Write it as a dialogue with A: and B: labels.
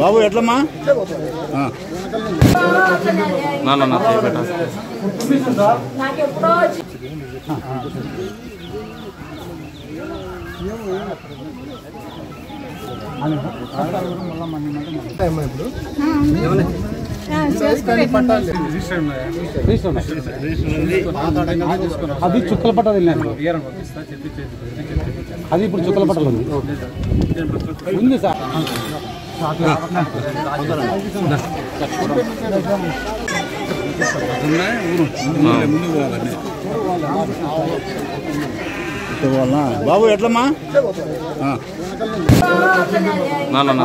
A: బాబు ఎట్లమ్మా?
B: ఇప్పుడు
C: అది చుక్కల పట్ట వెళ్ళాను. అది ఇప్పుడు చుక్కల పట్టలు ఉంది. ఉంది సార్.
A: బాబు ఎట్లమ్మా? ఆ.
D: నా నా